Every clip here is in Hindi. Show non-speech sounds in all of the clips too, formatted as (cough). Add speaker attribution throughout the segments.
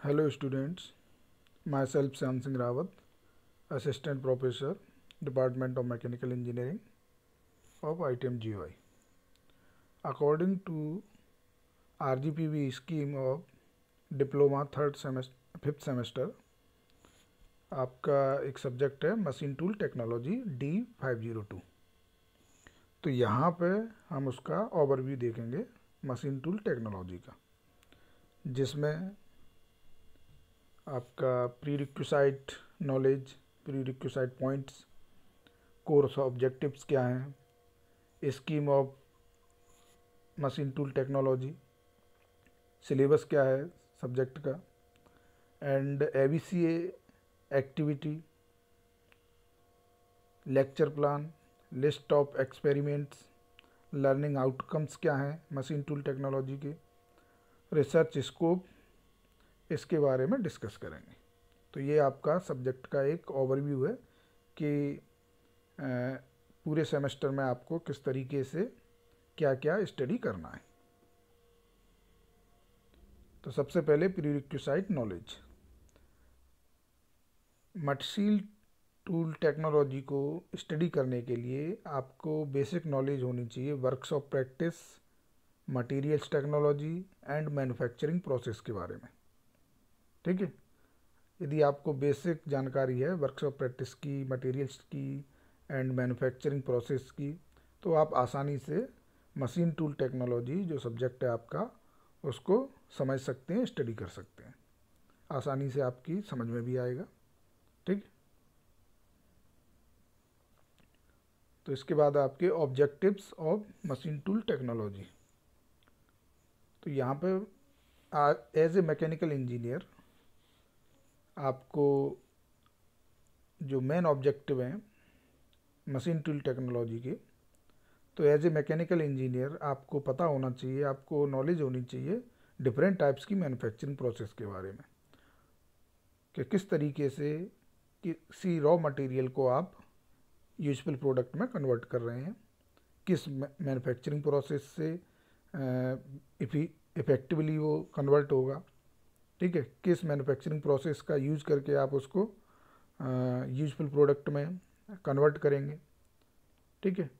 Speaker 1: Hello students myself Shyam Singh Rawat assistant professor department of mechanical engineering of I T M G Y according to R G P V scheme of diploma third semester fifth semester आपका एक सब्जेक्ट है machine tool technology D five zero two तो यहाँ पर हम उसका ओवरव्यू देखेंगे मशीन टूल टेक्नोलॉजी का, जिसमें आपका prerequisite knowledge prerequisite points course objectives क्या हैं? Scheme of machine tool technology syllabus क्या है सब्जेक्ट का? And A B C activity lecture plan list of experiments learning outcomes क्या हैं मशीन टूल टेक्नोलॉजी के? रिसर्च स्कोप इसके बारे में डिस्कस करेंगे। तो ये आपका सब्जेक्ट का एक ओवरव्यू है कि पूरे सेमेस्टर में आपको किस तरीके से क्या क्या स्टडी करना है। तो सबसे पहले प्रीरिक्विसाइट नॉलेज मटसील टूल टेक्नोलॉजी को स्टडी करने के लिए आपको बेसिक नॉलेज होनी चाहिए works of practice materials technology and manufacturing process के बारे में। ठीक है? यदि आपको बेसिक जानकारी है वर्कशॉप प्रैक्टिस की मटेरियल्स की एंड मैन्युफैक्चरिंग प्रोसेस की तो आप आसानी से मशीन टूल टेक्नोलॉजी जो सब्जेक्ट है आपका, उसको समझ सकते हैं स्टडी कर सकते हैं। आसानी से आपकी समझ में भी आएगा। ठीक? तो इसके बाद आपके objectives of machine tool technology तो यहाँ पे एज ए मैकेनिकल इंजीनियर आपको जो मेन ऑब्जेक्टिव हैं मशीन टूल टेक्नोलॉजी के तो एज ए मैकेनिकल इंजीनियर आपको पता होना चाहिए, आपको नॉलेज होनी चाहिए डिफरेंट टाइप्स की मैन्युफैक्चरिंग प्रोसेस के बारे में। कि किस तरीके से किसी रॉ मटेरियल को आप यूजफुल प्रोडक्ट में कन्वर्ट कर रहे हैं, किस मैन्युफैक्चरिंग प्रोसेस से इफ़ेक्टिवली वो कन्वर्ट होगा। ठीक है, किस मैन्युफैक्चरिंग प्रोसेस का यूज़ करके आप उसको यूजफुल प्रोडक्ट में कन्वर्ट करेंगे। ठीक है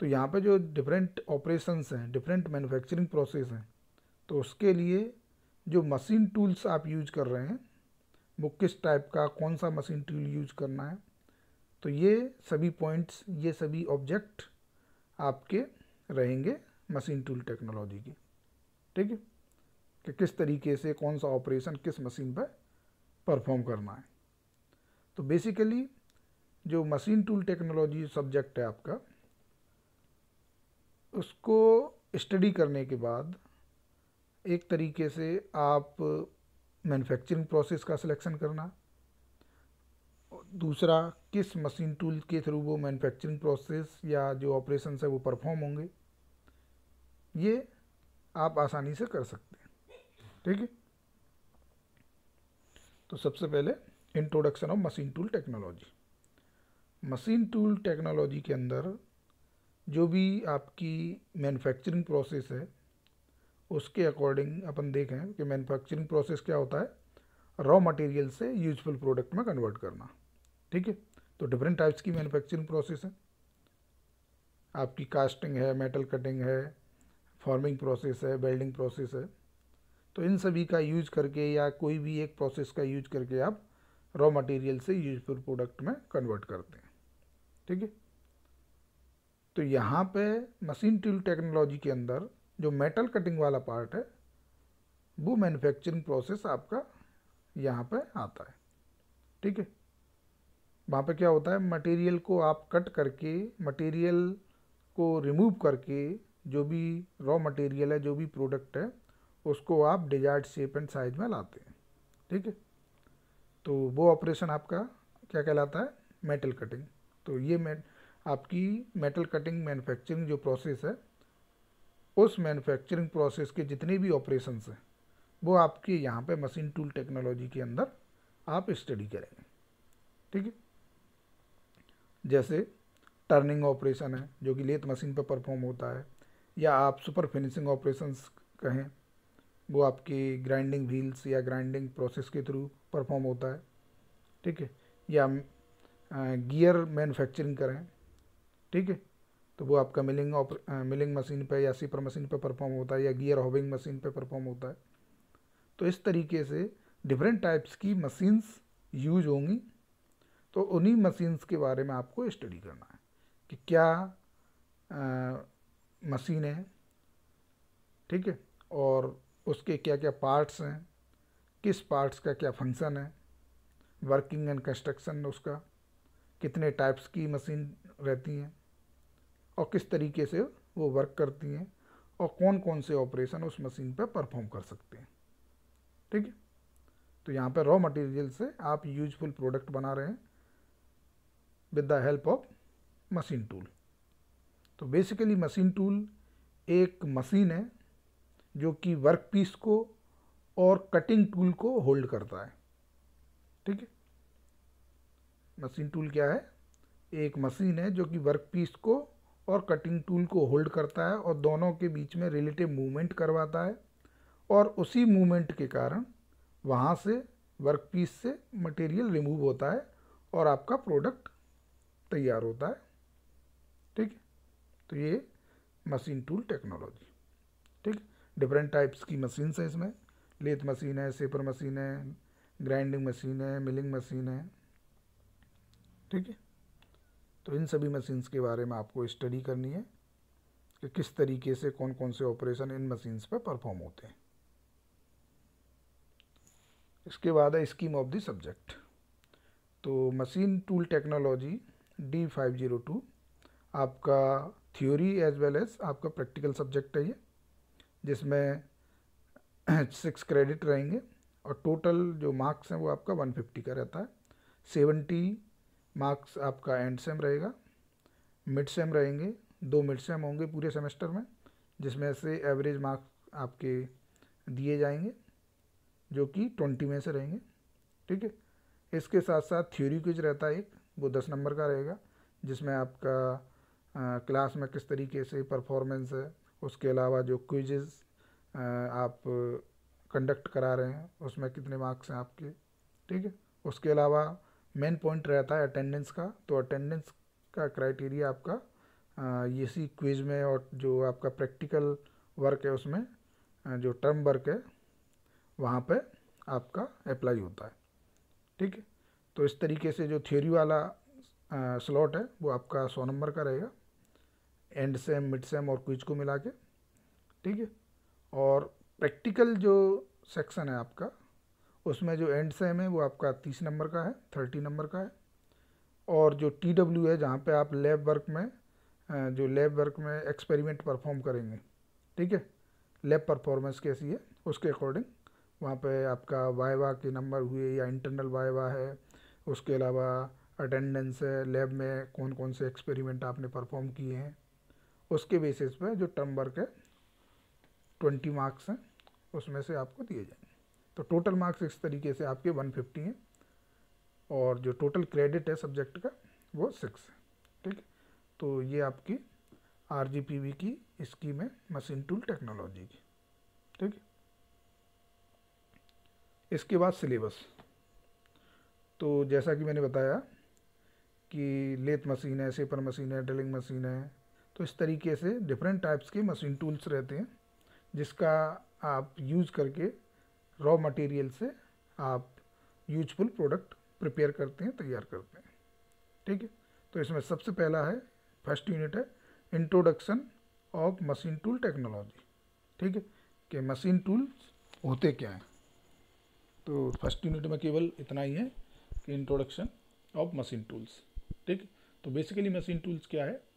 Speaker 1: तो यहाँ पे जो डिफरेंट ऑपरेशंस हैं डिफरेंट मैन्युफैक्चरिंग प्रोसेस हैं तो उसके लिए जो मशीन टूल्स आप यूज़ कर रहे हैं, वो किस टाइप का, कौन सा मशीन टूल यूज़ करना है तो ये सभी पॉइंट्स ये सभी ऑब्जेक्ट आपके रहेंगे मशीन टूल टेक्नोलॉजी के। ठीक है कि किस तरीके से कौन सा ऑपरेशन किस मशीन पर परफॉर्म करना है। तो बेसिकली जो मशीन टूल टेक्नोलॉजी सब्जेक्ट है आपका, उसको स्टडी करने के बाद एक तरीके से आप मैन्युफैक्चरिंग प्रोसेस का सिलेक्शन करना, दूसरा किस मशीन टूल के थ्रू वो मैन्युफैक्चरिंग प्रोसेस या जो ऑपरेशन है वो परफॉर्म होंगे, ये आप आसानी से कर सकते हैं। ठीक है? तो सबसे पहले introduction of machine tool technology machine tool technology के अंदर जो भी आपकी मैन्युफैक्चरिंग प्रोसेस है, उसके अकॉर्डिंग अपन देखें कि मैन्युफैक्चरिंग प्रोसेस क्या होता है? रॉ मटेरियल से यूजफुल प्रोडक्ट में कन्वर्ट करना। ठीक है? तो डिफरेंट टाइप्स की मैन्युफैक्चरिंग प्रोसेस है। आपकी कास्टिंग है मेटल कटिंग है फॉर्मिंग प्रोसेस है वेल्डिंग प्रोसेस है। तो इन सभी का यूज़ करके या कोई भी एक प्रोसेस का यूज़ करके आप रॉ मटेरियल से यूजफुल प्रोडक्ट में कन्वर्ट करते हैं। ठीक है? तो यहाँ पे मशीन टूल टेक्नोलॉजी के अंदर जो मेटल कटिंग वाला पार्ट है, वो मैन्युफैक्चरिंग प्रोसेस आपका यहाँ पे आता है। ठीक है? वहाँ पे क्या होता है? मटेरियल को आप कट करके मटेरियल को रिमूव करके, जो भी रॉ मटेरियल है, जो भी प्रोडक्ट है उसको आप डिजायर्ड शेप एंड साइज़ में लाते हैं। ठीक है? तो वो ऑपरेशन आपका क्या कहलाता है? मेटल कटिंग तो ये मैं आपकी मेटल कटिंग मैन्युफैक्चरिंग जो प्रोसेस है, उस मैन्युफैक्चरिंग प्रोसेस के जितने भी ऑपरेशंस हैं, वो आपके यहाँ पे मशीन टूल टेक्नोलॉजी के अंदर आप स्टडी करेंगे। ठीक है? जैसे टर्निंग ऑपरेशन है, जो कि लेथ मशीन पर परफॉर्म होता है, या आप सुपर फिनिशिंग ऑपरेशंस कहें वो आपकी ग्राइंडिंग व्हील्स या ग्राइंडिंग प्रोसेस के थ्रू परफॉर्म होता है। ठीक है? या गियर मैन्युफैक्चरिंग करें। ठीक है? तो वो आपका मिलिंग ऑपर मिलिंग मशीन पे या सीपर मशीन पे परफॉर्म होता है या गियर हॉबिंग मशीन पे परफॉर्म होता है। तो इस तरीके से डिफरेंट टाइप्स की मशीन्स यूज़ होंगी। तो उन्हीं मशीन्स के बारे में आपको स्टडी करना है कि क्या मशीन है। ठीक है? और उसके क्या क्या पार्ट्स हैं, किस पार्ट्स का क्या फ़ंक्शन है वर्किंग एंड कंस्ट्रक्शन उसका, कितने टाइप्स की मशीन रहती हैं, और किस तरीके से वो वर्क करती हैं, और कौन कौन से ऑपरेशन उस मशीन पर परफॉर्म कर सकते हैं। ठीक है? तो यहाँ पर रॉ मटेरियल से आप यूजफुल प्रोडक्ट बना रहे हैं with the help of machine tool तो बेसिकली मशीन टूल एक मशीन है जो कि वर्क पीस को और कटिंग टूल को होल्ड करता है। ठीक है? मशीन टूल क्या है? एक मशीन है जो कि वर्क पीस को और कटिंग टूल को होल्ड करता है और दोनों के बीच में रिलेटिव मूवमेंट करवाता है और उसी मूवमेंट के कारण वहाँ से वर्क पीस से मटेरियल रिमूव होता है और आपका प्रोडक्ट तैयार होता है। ठीक है? तो ये machine tool technology different types की मशीन है इसमें। लेथ मशीन है सेपर मशीन है ग्राइंडिंग मशीन है मिलिंग मशीन है। ठीक है? तो इन सभी मशीन्स के बारे में आपको स्टडी करनी है कि किस तरीके से कौन कौन से ऑपरेशन इन मशीन्स पर परफॉर्म होते हैं। इसके बाद है स्कीम ऑफ़ द सब्जेक्ट तो machine tool technology D five zero two आपका थ्योरी एज वेल एज आपका प्रैक्टिकल सब्जेक्ट है ये। जिसमें (clears throat) सिक्स क्रेडिट रहेंगे और टोटल जो मार्क्स हैं वो आपका वन फिफ्टी का रहता है। सेवेंटी मार्क्स आपका एंड सेम रहेगा मिड सेम रहेंगे दो मिड सेम होंगे पूरे सेमेस्टर में जिसमें से एवरेज मार्क्स आपके दिए जाएँगे जो कि ट्वेंटी में से रहेंगे ठीक है? इसके साथ साथ थ्योरी क्विज रहता है एक वो दस नंबर का रहेगा जिसमें आपका आ, क्लास में किस तरीके से परफॉर्मेंस है उसके अलावा जो क्विजेस आप कंडक्ट करा रहे हैं, उसमें कितने मार्क्स हैं आपके? ठीक है? उसके अलावा मेन पॉइंट रहता है अटेंडेंस का तो अटेंडेंस का क्राइटेरिया आपका ये सी क्विज में और जो आपका प्रैक्टिकल वर्क है उसमें जो टर्म वर्क है, वहाँ पे आपका अप्लाई होता है। ठीक है? तो इस तरीके से जो थ्योरी वाला स्लॉट है, वो आपका सौ नंबर का रहेगा। एंड सेम मिड सेम और क्विज को मिला के, ठीक है? और प्रैक्टिकल जो सेक्शन है आपका, उसमें जो एंड सेम है, वो आपका तीस नंबर का है थर्टी नंबर का है। और जो टी डब्ल्यू है, जहाँ पे आप लैब वर्क में जो लैब वर्क में एक्सपेरिमेंट परफॉर्म करेंगे, ठीक है? लैब परफॉर्मेंस कैसी है, उसके अकॉर्डिंग वहाँ पे आपका वाइवा के नंबर हुए या इंटरनल वाइवा है, उसके अलावा अटेंडेंस है लैब में कौन कौन से एक्सपेरिमेंट आपने परफॉर्म किए हैं उसके बेसिस पे जो टर्म वर्क है ट्वेंटी मार्क्स हैं, उसमें से आपको दिए जाएँगे। तो टोटल मार्क्स इस तरीके से आपके वन फिफ्टी हैं और जो टोटल क्रेडिट है सब्जेक्ट का, वो सिक्स है। ठीक तो ये आपकी आर जी पी वी की स्कीम है मशीन टूल टेक्नोलॉजी की। ठीक इसके बाद सिलेबस तो जैसा कि मैंने बताया कि लेथ मशीन है सेपर मशीन है ड्रिलिंग मशीन है तो इस तरीके से डिफरेंट टाइप्स के मशीन टूल्स रहते हैं, जिसका आप यूज़ करके रॉ मटेरियल से आप यूजफुल प्रोडक्ट प्रिपेयर करते हैं, तैयार करते हैं। ठीक है? तो इसमें सबसे पहला है फ़र्स्ट यूनिट है introduction of machine tool technology ठीक है? कि मशीन टूल्स होते क्या हैं? तो फ़र्स्ट यूनिट में केवल इतना ही है कि इंट्रोडक्शन ऑफ़ मशीन टूल्स ठीक तो बेसिकली मशीन टूल्स क्या है?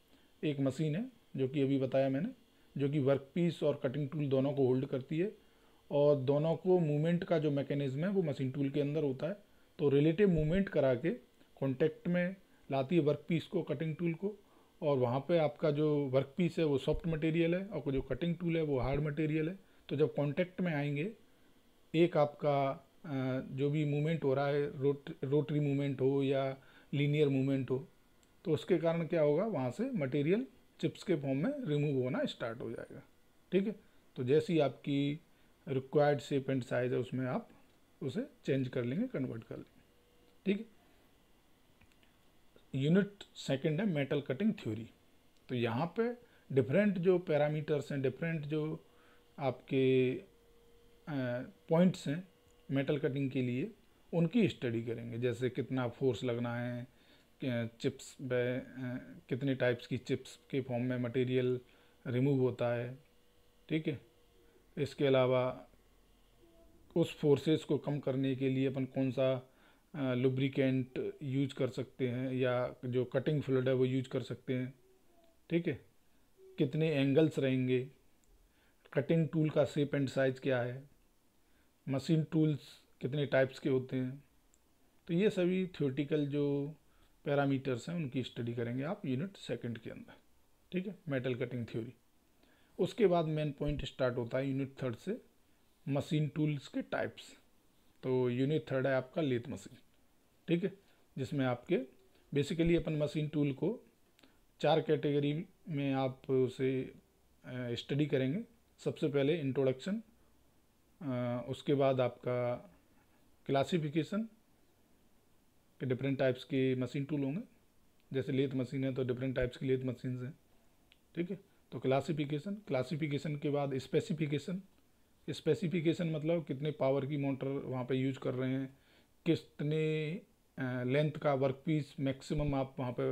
Speaker 1: एक मशीन है, जो कि अभी बताया मैंने, जो कि वर्क पीस और कटिंग टूल दोनों को होल्ड करती है और दोनों को मूवमेंट का जो मैकेनिज्म है, वो मशीन टूल के अंदर होता है। तो रिलेटिव मूवमेंट करा के कॉन्टेक्ट में लाती है वर्क पीस को कटिंग टूल को और वहाँ पे आपका जो वर्क पीस है, वो सॉफ्ट मटेरियल है और जो कटिंग टूल है, वो हार्ड मटेरियल है। तो जब कॉन्टेक्ट में आएँगे, एक आपका जो भी मूवमेंट हो रहा है रोट रोटरी मूवमेंट हो या लीनियर मूवमेंट हो तो उसके कारण क्या होगा? वहाँ से मटेरियल चिप्स के फॉर्म में रिमूव होना स्टार्ट हो जाएगा। ठीक है? तो जैसी आपकी रिक्वायर्ड शेप एंड साइज़ है, उसमें आप उसे चेंज कर लेंगे कन्वर्ट कर लेंगे। ठीक है? यूनिट सेकंड है मेटल कटिंग थ्योरी तो यहाँ पे डिफरेंट जो पैरामीटर्स हैं डिफरेंट जो आपके पॉइंट्स हैं मेटल कटिंग के लिए, उनकी स्टडी करेंगे। जैसे कितना फोर्स लगना है चिप्स कितने टाइप्स की चिप्स के फॉर्म में मटेरियल रिमूव होता है, ठीक है? इसके अलावा उस फोर्सेस को कम करने के लिए अपन कौन सा लुब्रिकेंट यूज़ कर सकते हैं या जो कटिंग फ्लूड है वो यूज़ कर सकते हैं, ठीक है? कितने एंगल्स रहेंगे? कटिंग टूल का शेप एंड साइज़ क्या है? मशीन टूल्स कितने टाइप्स के होते हैं? तो ये सभी थियोटिकल जो पैरामीटर्स हैं, उनकी स्टडी करेंगे आप यूनिट सेकंड के अंदर। ठीक है? Metal cutting theory. उसके बाद मेन पॉइंट स्टार्ट होता है यूनिट थर्ड से, मशीन टूल्स के टाइप्स। तो यूनिट थर्ड है आपका लेथ मशीन। ठीक है? जिसमें आपके बेसिकली अपन मशीन टूल को चार कैटेगरी में आप उसे स्टडी करेंगे। सबसे पहले इंट्रोडक्शन उसके बाद आपका क्लासिफिकेशन के डिफरेंट टाइप्स के मशीन टूल होंगे। जैसे लेथ मशीन है तो डिफरेंट टाइप्स की लेथ मशीन हैं। ठीक है? तो क्लासिफिकेशन क्लासिफिकेशन के बाद स्पेसिफिकेशन स्पेसिफिकेशन मतलब कितने पावर की मोटर वहाँ पे यूज़ कर रहे हैं। कितने लेंथ का वर्क पीस मैक्सिमम आप वहाँ पे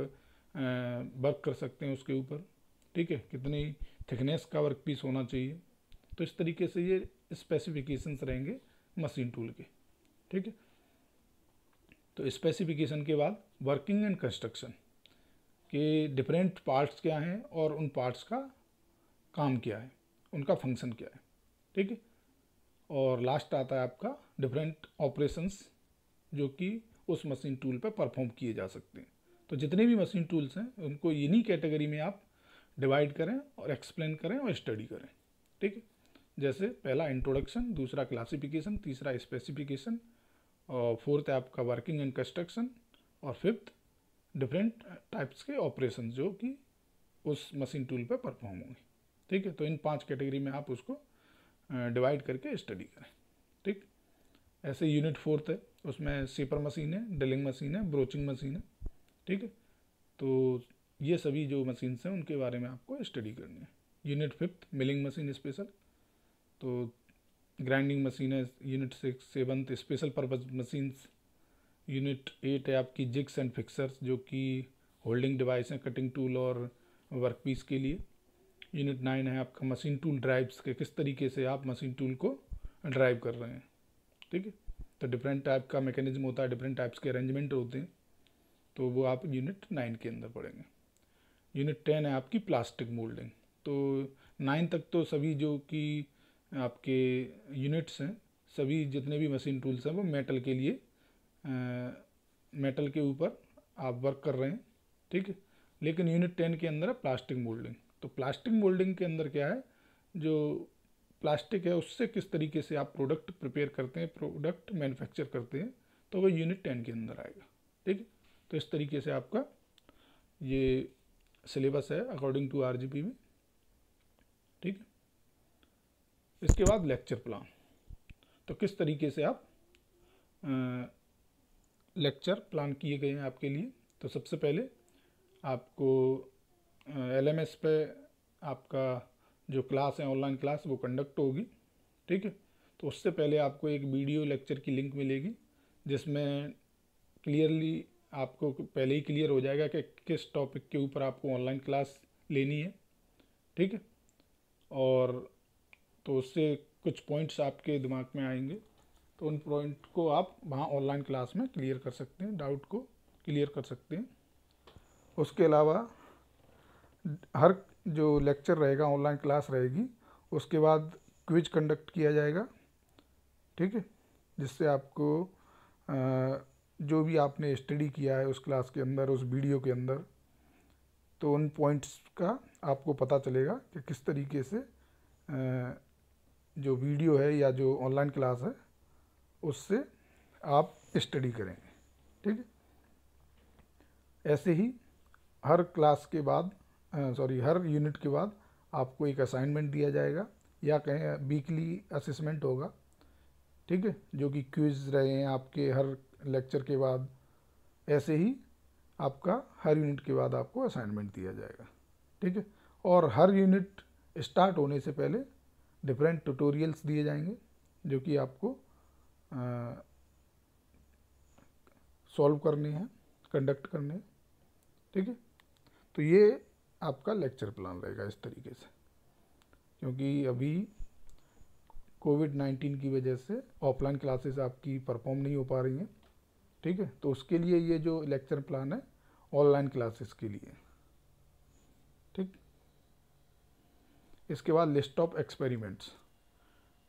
Speaker 1: वर्क कर सकते हैं उसके ऊपर। ठीक है? कितनी थिकनेस का वर्क पीस होना चाहिए। तो इस तरीके से ये स्पेसिफिकेशंस रहेंगे मशीन टूल के। ठीक है? तो स्पेसिफिकेशन के बाद वर्किंग एंड कंस्ट्रक्शन के डिफरेंट पार्ट्स क्या हैं और उन पार्ट्स का काम क्या है, उनका फ़ंक्शन क्या है, ठीक है? और लास्ट आता है आपका डिफरेंट ऑपरेशंस जो कि उस मशीन टूल पर परफॉर्म किए जा सकते हैं। तो जितने भी मशीन टूल्स हैं, उनको इन्हीं कैटेगरी में आप डिवाइड करें और एक्सप्लेन करें और स्टडी करें, ठीक है? जैसे पहला इंट्रोडक्शन दूसरा क्लासिफिकेशन तीसरा स्पेसिफिकेशन और फोर्थ है आपका वर्किंग एंड कंस्ट्रक्शन और फिफ्थ डिफरेंट टाइप्स के ऑपरेशन जो कि उस मशीन टूल पे परफॉर्म होंगे। ठीक है? तो इन पाँच कैटेगरी में आप उसको डिवाइड करके स्टडी करें। ठीक? ऐसे यूनिट फोर्थ है, उसमें सीपर मशीन है डिलिंग मशीन है ब्रोचिंग मशीन है। ठीक है? तो ये सभी जो मशीन्स हैं, उनके बारे में आपको स्टडी करनी है। Unit fifth milling machine special तो ग्राइंडिंग मशीन है unit six seventh special purpose machines unit eight है आपकी जिक्स एंड फिक्सर्स जो कि होल्डिंग डिवाइस हैं कटिंग टूल और वर्क पीस के लिए। यूनिट नाइन है आपका मशीन टूल ड्राइव्स के, किस तरीके से आप मशीन टूल को ड्राइव कर रहे हैं, ठीक है? तो डिफरेंट टाइप का मैकेनिज्म होता है डिफरेंट टाइप्स के अरेंजमेंट होते हैं तो वो आप यूनिट नाइन के अंदर पढ़ेंगे। यूनिट टेन है आपकी प्लास्टिक मोल्डिंग तो नाइन तक तो सभी जो कि आपके यूनिट्स हैं सभी जितने भी मशीन टूल्स हैं वो मेटल के लिए आ, मेटल के ऊपर आप वर्क कर रहे हैं ठीक है? लेकिन यूनिट टेन के अंदर है प्लास्टिक मोल्डिंग तो प्लास्टिक मोल्डिंग के अंदर क्या है? जो प्लास्टिक है उससे किस तरीके से आप प्रोडक्ट प्रिपेयर करते हैं प्रोडक्ट मैन्युफैक्चर करते हैं तो वो यूनिट टेन के अंदर आएगा ठीक है? तो इस तरीके से आपका ये सिलेबस है अकॉर्डिंग टू आर में ठीक है? इसके बाद लेक्चर प्लान तो किस तरीके से आप लेक्चर प्लान किए गए हैं आपके लिए? तो सबसे पहले आपको एल एम एस पे आपका जो क्लास है ऑनलाइन क्लास वो कंडक्ट होगी, ठीक है? तो उससे पहले आपको एक वीडियो लेक्चर की लिंक मिलेगी, जिसमें क्लियरली आपको पहले ही क्लियर हो जाएगा कि किस टॉपिक के ऊपर आपको ऑनलाइन क्लास लेनी है, ठीक है? और तो उससे कुछ पॉइंट्स आपके दिमाग में आएँगे। तो उन पॉइंट को आप वहाँ ऑनलाइन क्लास में क्लियर कर सकते हैं डाउट को क्लियर कर सकते हैं। उसके अलावा हर जो लेक्चर रहेगा ऑनलाइन क्लास रहेगी, उसके बाद क्विज कंडक्ट किया जाएगा, ठीक है? जिससे आपको जो भी आपने स्टडी किया है उस क्लास के अंदर, उस वीडियो के अंदर तो उन पॉइंट्स का आपको पता चलेगा कि किस तरीके से जो वीडियो है या जो ऑनलाइन क्लास है, उससे आप स्टडी करेंगे ठीक है? ऐसे ही हर क्लास के बाद सॉरी हर यूनिट के बाद आपको एक असाइनमेंट दिया जाएगा, या कहें वीकली असेसमेंट होगा, ठीक है? जो कि क्विज रहे हैं आपके हर लेक्चर के बाद, ऐसे ही आपका हर यूनिट के बाद आपको असाइनमेंट दिया जाएगा, ठीक है? और हर यूनिट स्टार्ट होने से पहले डिफरेंट ट्यूटोरियल्स दिए जाएँगे, जो कि आपको सॉल्व करने हैं कंडक्ट करने हैं, ठीक है? तो ये आपका लेक्चर प्लान रहेगा इस तरीके से, क्योंकि अभी कोविड नाइन्टीन की वजह से ऑफलाइन क्लासेस आपकी परफॉर्म नहीं हो पा रही हैं, ठीक है? तो उसके लिए ये जो लेक्चर प्लान है ऑनलाइन क्लासेस के लिए ठीक इसके बाद लिस्ट ऑफ़ एक्सपेरिमेंट्स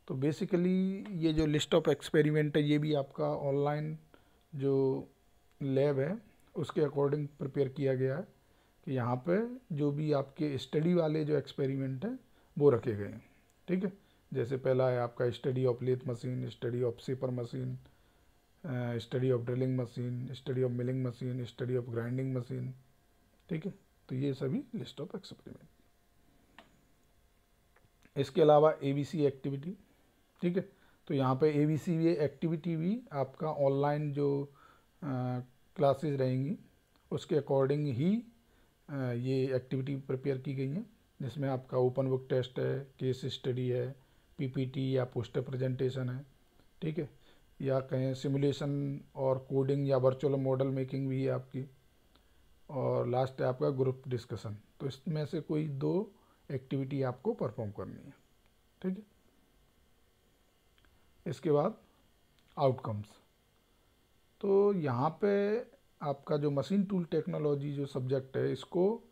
Speaker 1: तो बेसिकली ये जो लिस्ट ऑफ़ एक्सपेरिमेंट है, ये भी आपका ऑनलाइन जो लैब है, उसके अकॉर्डिंग प्रिपेयर किया गया है कि यहाँ पे जो भी आपके स्टडी वाले जो एक्सपेरिमेंट हैं, वो रखे गए हैं, ठीक है? जैसे पहला है आपका study of lathe machine study of shaper machine study of drilling machine study of milling machine study of grinding machine ठीक है? तो ये सभी लिस्ट ऑफ़ एक्सपेरिमेंट इसके अलावा एबीसी एक्टिविटी ठीक है? तो यहाँ पे ए बी एक्टिविटी भी आपका ऑनलाइन जो क्लासेस रहेंगी उसके अकॉर्डिंग ही आ, ये एक्टिविटी प्रिपेयर की गई हैं जिसमें आपका ओपन बुक टेस्ट है केस स्टडी है पीपीटी या पोस्टर प्रेजेंटेशन है ठीक है? या कहें सिमुलेशन और कोडिंग या वर्चुअल मॉडल मेकिंग भी है आपकी और लास्ट है आपका ग्रुप डिस्कशन तो इसमें से कोई दो एक्टिविटी आपको परफॉर्म करनी है। ठीक है? इसके बाद आउटकम्स। तो यहाँ पे आपका जो मशीन टूल टेक्नोलॉजी जो सब्जेक्ट है, इसको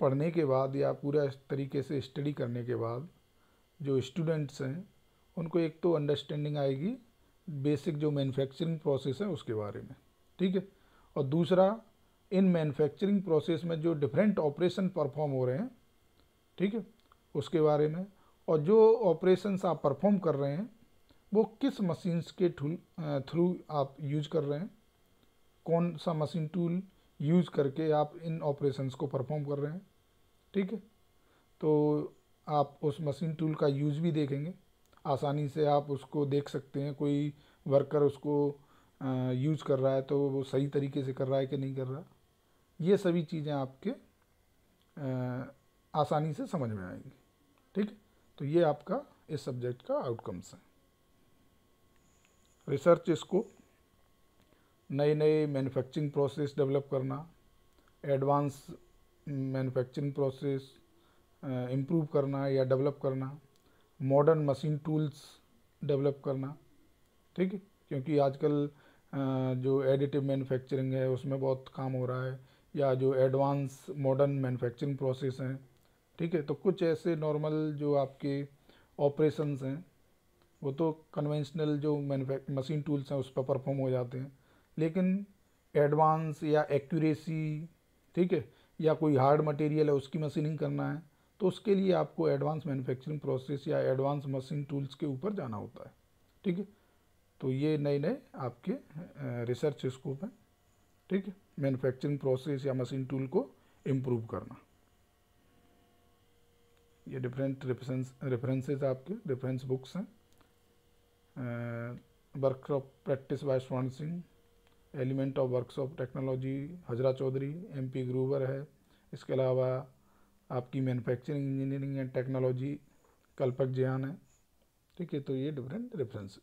Speaker 1: पढ़ने के बाद या पूरा तरीके से स्टडी करने के बाद जो स्टूडेंट्स हैं, उनको एक तो अंडरस्टैंडिंग आएगी बेसिक जो मैन्युफैक्चरिंग प्रोसेस है उसके बारे में। ठीक है? और दूसरा, इन मैन्युफैक्चरिंग प्रोसेस में जो डिफरेंट ऑपरेशन परफॉर्म हो रहे हैं ठीक है? उसके बारे में। और जो ऑपरेशंस आप परफॉर्म कर रहे हैं, वो किस मशीन्स के थ्रू आप यूज़ कर रहे हैं? कौन सा मशीन टूल यूज़ करके आप इन ऑपरेशंस को परफॉर्म कर रहे हैं? ठीक है? तो आप उस मशीन टूल का यूज़ भी देखेंगे। आसानी से आप उसको देख सकते हैं। कोई वर्कर उसको यूज़ कर रहा है तो वो सही तरीके से कर रहा है कि नहीं कर रहा? ये सभी चीज़ें आपके आसानी से समझ में आएँगी। ठीक? तो ये आपका इस सब्जेक्ट का आउटकम्स है। रिसर्च इसको नए नए मैन्युफैक्चरिंग प्रोसेस डेवलप करना एडवांस मैन्युफैक्चरिंग प्रोसेस इम्प्रूव करना या डेवलप करना मॉडर्न मशीन टूल्स डेवलप करना। ठीक? है क्योंकि आजकल जो एडिटिव मैन्युफैक्चरिंग है, उसमें बहुत काम हो रहा है या जो एडवांस मॉडर्न मैन्युफैक्चरिंग प्रोसेस हैं ठीक है? तो कुछ ऐसे नॉर्मल जो आपके ऑपरेशंस हैं, वो तो कन्वेंशनल जो मशीन टूल्स हैं, उस पर परफॉर्म हो जाते हैं। लेकिन एडवांस या एक्यूरेसी ठीक है? या कोई हार्ड मटेरियल है, उसकी मशीनिंग करना है तो उसके लिए आपको एडवांस मैन्युफैक्चरिंग प्रोसेस या एडवांस मशीन टूल्स के ऊपर जाना होता है। ठीक है? तो ये नए नए आपके रिसर्च स्कोप हैं। ठीक है? मैन्युफैक्चरिंग प्रोसेस या मशीन टूल को इम्प्रूव करना। ये डिफरेंट रेफरेंस रेफरेंसेज आपके रेफरेंस बुक्स हैं। Workshop practice by Swarn Singh element of workshop technology Hazra Chaudhary M P Groover है। इसके अलावा आपकी मैन्युफैक्चरिंग इंजीनियरिंग एंड टेक्नोलॉजी कल्पक जयान है। ठीक है तो ये डिफरेंट रेफरेंस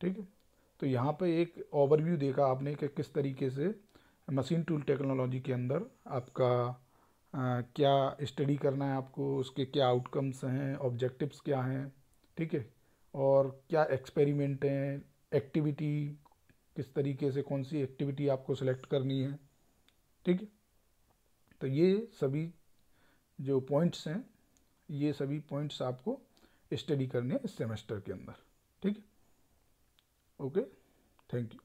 Speaker 1: ठीक है तो यहाँ पे एक ओवरव्यू देखा आपने कि किस तरीके से मशीन टूल टेक्नोलॉजी के अंदर आपका क्या स्टडी करना है आपको, उसके क्या आउटकम्स हैं ऑब्जेक्टिव्स क्या हैं, ठीक है? और क्या एक्सपेरिमेंट हैं एक्टिविटी किस तरीके से, कौन सी एक्टिविटी आपको सेलेक्ट करनी है, ठीक है? तो ये सभी जो पॉइंट्स हैं, ये सभी पॉइंट्स आपको स्टडी करने हैं इस सेमेस्टर के अंदर, ठीक है? Okay thank you